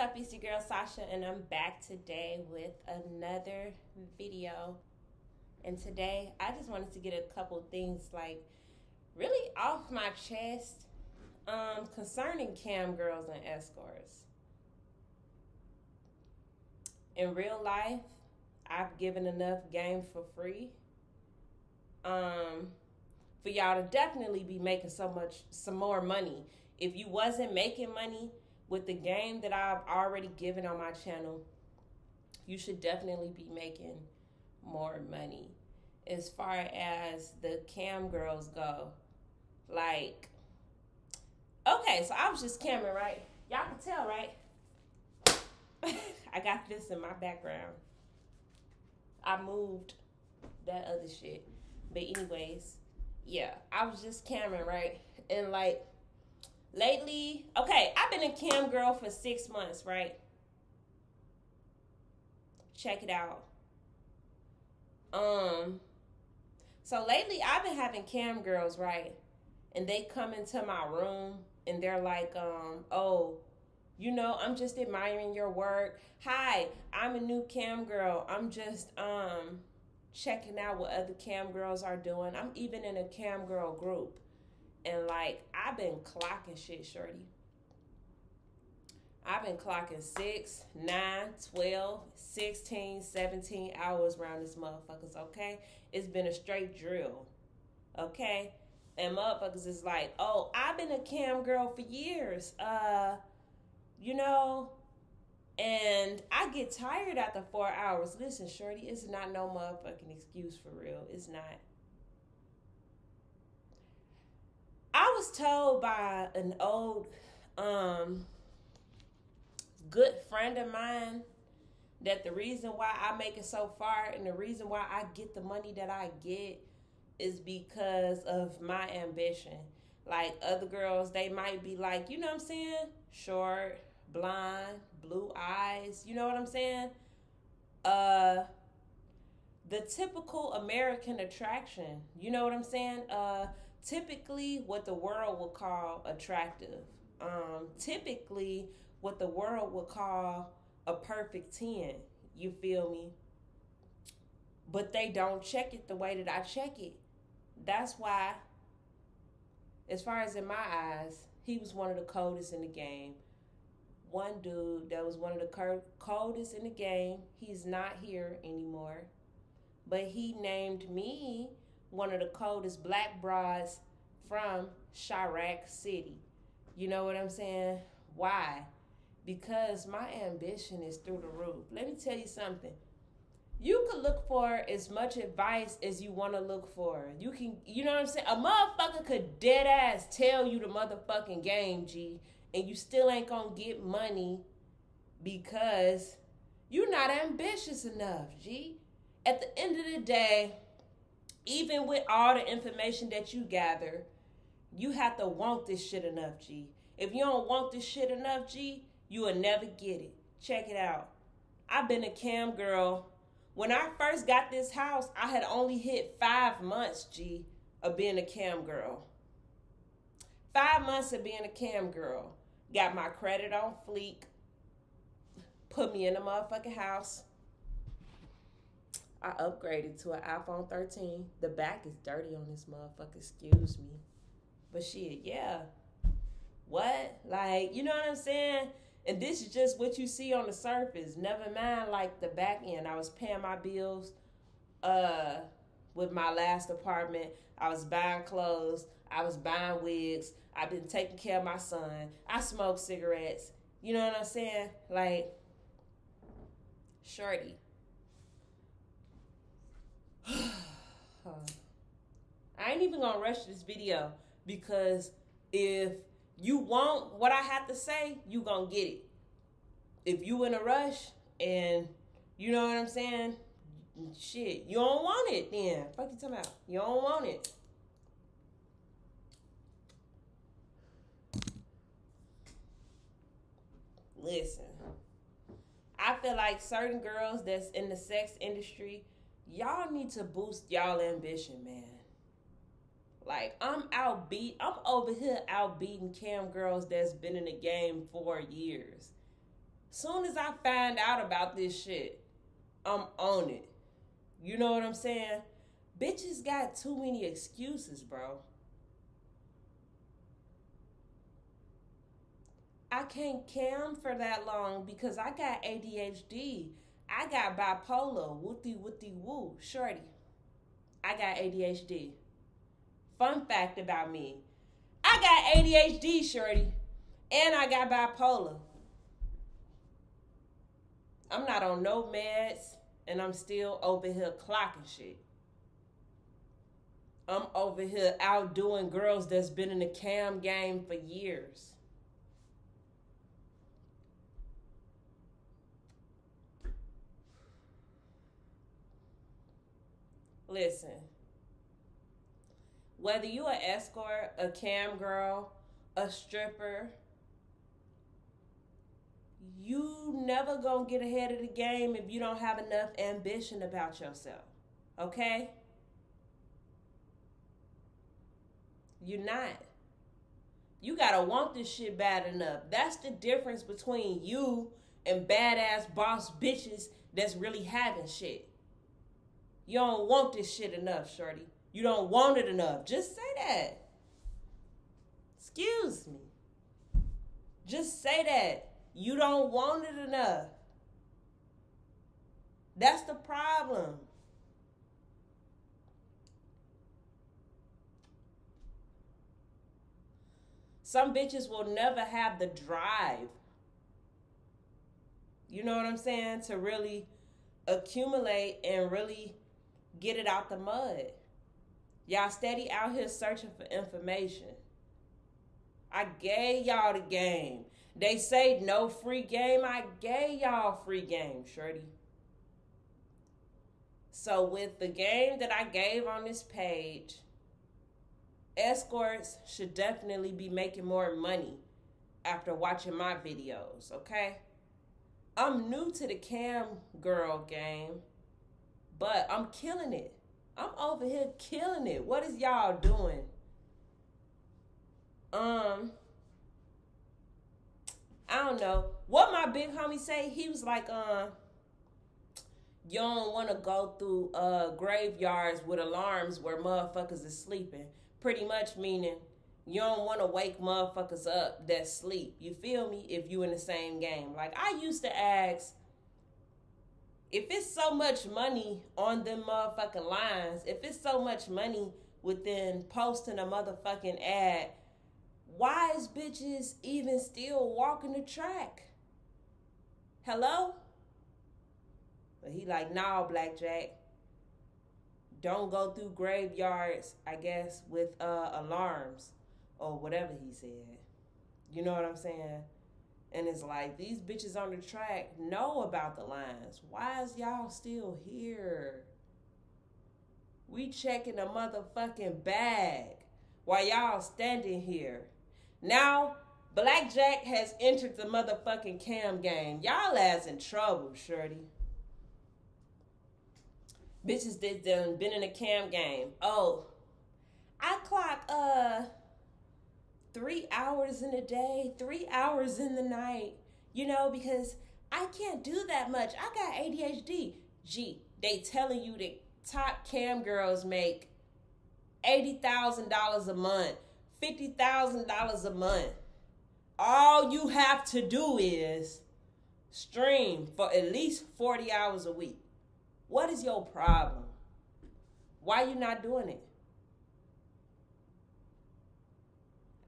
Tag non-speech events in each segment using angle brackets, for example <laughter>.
up? It's your girl Sasha, and I'm back today with another video. And today, I just wanted to get a couple things like really off my chest um, concerning cam girls and escorts. In real life, I've given enough game for free um, for y'all to definitely be making so much, some more money. If you wasn't making money with the game that I've already given on my channel, you should definitely be making more money. As far as the cam girls go, like, okay, so I was just camming, right? Y'all can tell, right? <laughs> I got this in my background. I moved that other shit. But anyways, yeah, I was just camming, right? And like lately, okay, I've been a cam girl for six months, right? Check it out. Um, so lately I've been having cam girls, right? And they come into my room and they're like, um, oh, you know, I'm just admiring your work. Hi, I'm a new cam girl. I'm just um checking out what other cam girls are doing. I'm even in a cam girl group. And like I've been clocking shit, shorty. I've been clocking 6, 9, 12, 16, 17 hours around this motherfuckers, okay? It's been a straight drill. Okay? And motherfuckers is like, oh, I've been a cam girl for years. Uh, you know, and I get tired after four hours. Listen, Shorty, it's not no motherfucking excuse for real. It's not. I was told by an old um good friend of mine that the reason why I make it so far and the reason why I get the money that I get is because of my ambition. Like other girls, they might be like, you know what I'm saying? Short, blonde, blue eyes, you know what I'm saying? Uh the typical American attraction, you know what I'm saying? Uh typically what the world would call attractive. Um typically what the world would call a perfect 10. You feel me? But they don't check it the way that I check it. That's why, as far as in my eyes, he was one of the coldest in the game one dude that was one of the coldest in the game. He's not here anymore. But he named me one of the coldest black broads from Chiraq City. You know what I'm saying? Why? Because my ambition is through the roof. Let me tell you something. You could look for as much advice as you want to look for. You can, you know what I'm saying? A motherfucker could dead ass tell you the motherfucking game, G and you still ain't gonna get money because you're not ambitious enough, G. At the end of the day, even with all the information that you gather, you have to want this shit enough, G. If you don't want this shit enough, G, you will never get it. Check it out. I've been a cam girl. When I first got this house, I had only hit five months, G, of being a cam girl. Five months of being a cam girl. Got my credit on fleek. Put me in a motherfucking house. I upgraded to an iPhone 13. The back is dirty on this motherfucker, excuse me. But shit, yeah. What? Like, you know what I'm saying? And this is just what you see on the surface. Never mind like the back end. I was paying my bills uh with my last apartment. I was buying clothes. I was buying wigs. I've been taking care of my son. I smoke cigarettes. You know what I'm saying? Like, shorty. <sighs> I ain't even gonna rush this video because if you want what I have to say, you gonna get it. If you in a rush and you know what I'm saying, shit, you don't want it then. Fuck you talking about? You don't want it. listen. I feel like certain girls that's in the sex industry, y'all need to boost y'all ambition, man. Like I'm outbeat, I'm over here outbeating cam girls that's been in the game for years. Soon as I find out about this shit, I'm on it. You know what I'm saying? Bitches got too many excuses, bro. I can't cam for that long because I got ADHD. I got bipolar. Wooty wooty woo. Shorty. I got ADHD. Fun fact about me. I got ADHD, Shorty. And I got bipolar. I'm not on no meds and I'm still over here clocking shit. I'm over here outdoing girls that's been in the cam game for years. Listen, whether you an escort, a cam girl, a stripper, you never gonna get ahead of the game if you don't have enough ambition about yourself. Okay? You're not. You gotta want this shit bad enough. That's the difference between you and badass boss bitches that's really having shit. You don't want this shit enough, shorty. You don't want it enough. Just say that. Excuse me. Just say that. You don't want it enough. That's the problem. Some bitches will never have the drive. You know what I'm saying? To really accumulate and really get it out the mud. Y'all steady out here searching for information. I gave y'all the game. They say no free game. I gave y'all free game, shorty. So with the game that I gave on this page, escorts should definitely be making more money after watching my videos, okay? I'm new to the cam girl game, but I'm killing it. I'm over here killing it. What is y'all doing? Um I don't know. What my big homie say, he was like, uh, you don't want to go through uh graveyards with alarms where motherfuckers is sleeping. Pretty much meaning you don't want to wake motherfuckers up that sleep. You feel me? If you in the same game. Like I used to ask if it's so much money on them motherfucking lines, if it's so much money within posting a motherfucking ad why is bitches even still walking the track? Hello? But he like, nah, Blackjack. Don't go through graveyards, I guess, with uh, alarms or whatever he said. You know what I'm saying? And it's like these bitches on the track know about the lines. Why is y'all still here? We checking a motherfucking bag while y'all standing here. Now, Blackjack has entered the motherfucking cam game. Y'all ass in trouble, shorty. Bitches that done been in a cam game. Oh, I clock uh three hours in a day, three hours in the night. You know, because I can't do that much. I got ADHD. Gee, they telling you that top cam girls make eighty thousand dollars a month $50,000 a month. All you have to do is stream for at least 40 hours a week. What is your problem? Why you not doing it?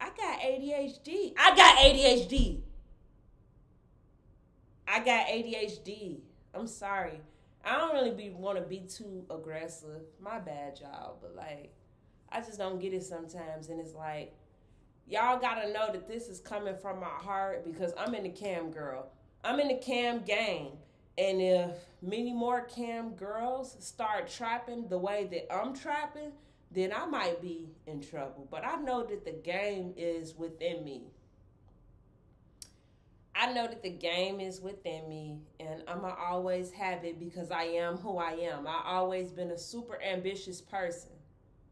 I got ADHD. I got ADHD. I got ADHD. I'm sorry. I don't really be want to be too aggressive. My bad, y'all, but like I just don't get it sometimes. And it's like, y'all gotta know that this is coming from my heart because I'm in the cam girl. I'm in the cam game. And if many more cam girls start trapping the way that I'm trapping, then I might be in trouble. But I know that the game is within me. I know that the game is within me and I'm gonna always have it because I am who I am. I always been a super ambitious person.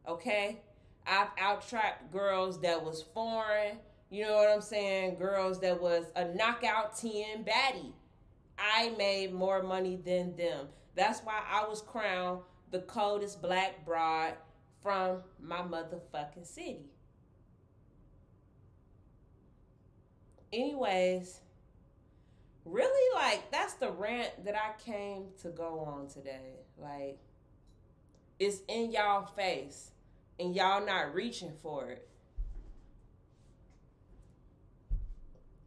Okay? I've out trapped girls that was foreign, You know what I'm saying? Girls that was a knockout 10 baddie. I made more money than them. That's why I was crowned the coldest black broad from my motherfucking city. Anyways, really like that's the rant that I came to go on today. Like it's in y'all face and y'all not reaching for it.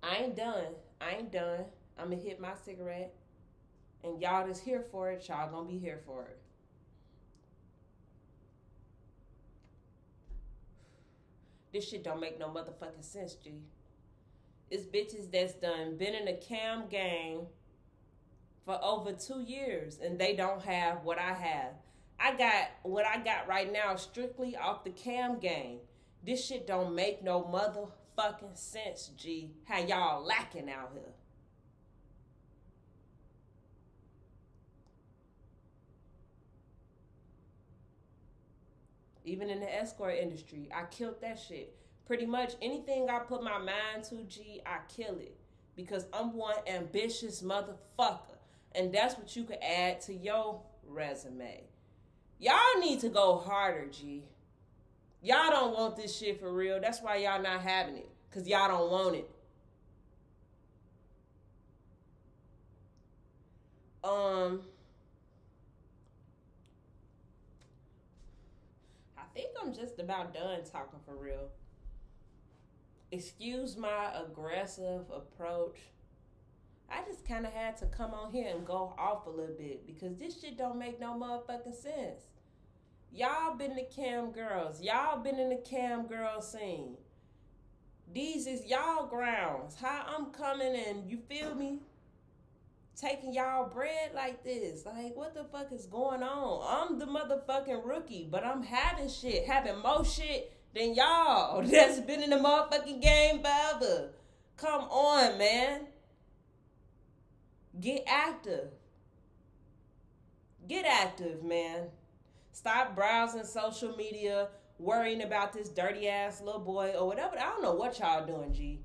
I ain't done. I ain't done. I'm gonna hit my cigarette. And y'all that's here for it, y'all gonna be here for it. This shit don't make no motherfucking sense, G. It's bitches that's done been in a cam game for over two years and they don't have what I have. I got what I got right now strictly off the cam game. This shit don't make no motherfucking sense, G. How y'all lacking out here. Even in the escort industry, I killed that shit. Pretty much anything I put my mind to, G, I kill it. Because I'm one ambitious motherfucker. And that's what you can add to your resume. Y'all need to go harder, G. Y'all don't want this shit for real. That's why y'all not having it. Because y'all don't want it. Um, think I'm just about done talking for real. Excuse my aggressive approach. I just kind of had to come on here and go off a little bit because this shit don't make no motherfucking sense. Y'all been the cam girls. Y'all been in the cam girl scene. These is y'all grounds. How I'm coming and you feel me? Taking y'all bread like this. Like, what the fuck is going on? I'm the motherfucking rookie, but I'm having shit, having more shit than y'all <laughs> that's been in the motherfucking game forever. Come on, man. Get active. Get active, man. Stop browsing social media, worrying about this dirty ass little boy or whatever. I don't know what y'all doing, G.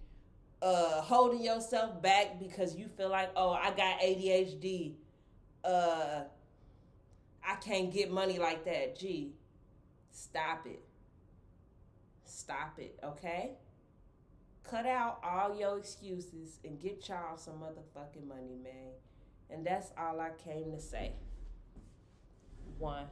Uh, holding yourself back because you feel like, oh, I got ADHD. Uh, I can't get money like that. G, stop it. Stop it, okay? Cut out all your excuses and get y'all some motherfucking money, man. And that's all I came to say. One.